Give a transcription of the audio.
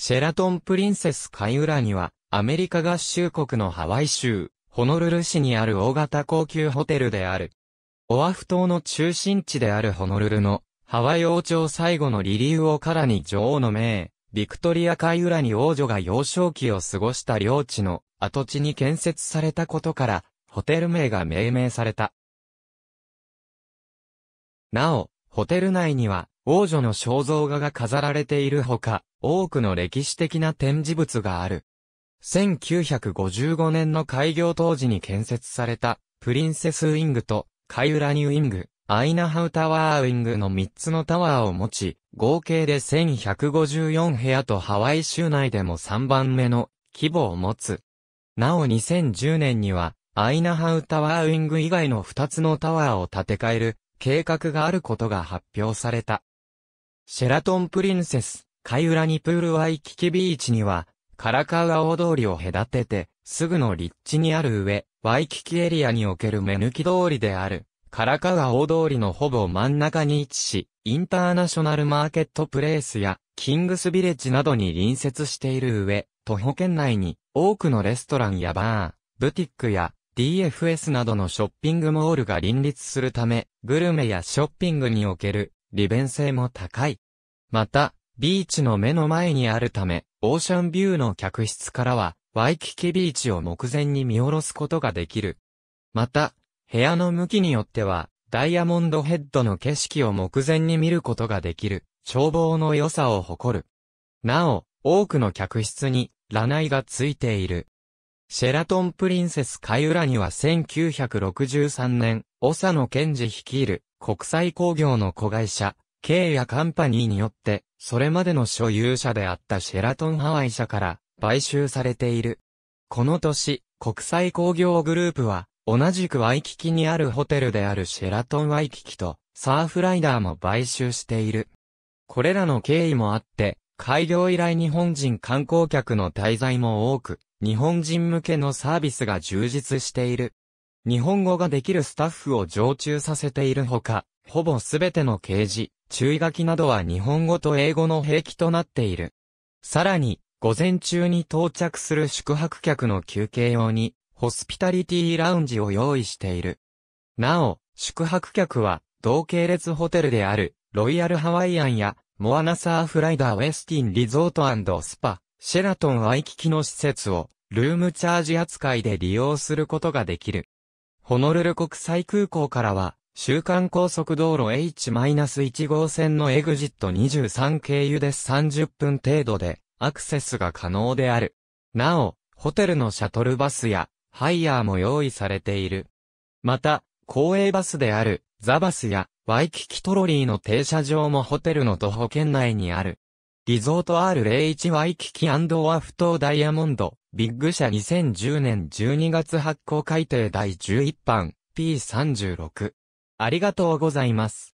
シェラトンプリンセス海浦には、アメリカ合衆国のハワイ州、ホノルル市にある大型高級ホテルである。オアフ島の中心地であるホノルルの、ハワイ王朝最後のリリウオからに女王の命、ビクトリア海浦に王女が幼少期を過ごした領地の跡地に建設されたことから、ホテル名が命名された。なお、ホテル内には、王女の肖像画が飾られているほか、多くの歴史的な展示物がある。1955年の開業当時に建設された、プリンセスウィングと、カイウラニウィング、アイナハウタワーウィングの3つのタワーを持ち、合計で1154部屋とハワイ州内でも3番目の規模を持つ。なお2010年には、アイナハウタワーウィング以外の2つのタワーを建て替える計画があることが発表された。シェラトンプリンセス、カイウラニプールワイキキビーチには、カラカウア大通りを隔てて、すぐの立地にある上、ワイキキエリアにおける目抜き通りである、カラカウア大通りのほぼ真ん中に位置し、インターナショナルマーケットプレイスや、キングスビレッジなどに隣接している上、徒歩圏内に、多くのレストランやバー、ブティックや、DFS などのショッピングモールが林立するため、グルメやショッピングにおける利便性も高い。また、ビーチの目の前にあるため、オーシャンビューの客室からは、ワイキキビーチを目前に見下ろすことができる。また、部屋の向きによっては、ダイヤモンドヘッドの景色を目前に見ることができる、眺望の良さを誇る。なお、多くの客室に、ラナイがついている。シェラトンプリンセス海浦には1963年、長野健治率いる国際工業の子会社、K やカンパニーによって、それまでの所有者であったシェラトンハワイ社から買収されている。この年、国際工業グループは、同じくワイキキにあるホテルであるシェラトンワイキキとサーフライダーも買収している。これらの経緯もあって、開業以来日本人観光客の滞在も多く、日本人向けのサービスが充実している。日本語ができるスタッフを常駐させているほか、ほぼすべての掲示、注意書きなどは日本語と英語の併記となっている。さらに、午前中に到着する宿泊客の休憩用に、ホスピタリティラウンジを用意している。なお、宿泊客は、同系列ホテルである、ロイヤルハワイアンや、モアナサーフライダーウェスティンリゾートスパ、シェラトンワイキキの施設を、ルームチャージ扱いで利用することができる。ホノルル国際空港からは、週間高速道路 H-1 号線の exit 23経由で30分程度でアクセスが可能である。なお、ホテルのシャトルバスやハイヤーも用意されている。また、公営バスであるザバスやワイキキトロリーの停車場もホテルの徒歩圏内にある。リゾート R01 ワイキキオアフ島ダイヤモンド、ビッグ社2010年12月発行改定第11版、P36。ありがとうございます。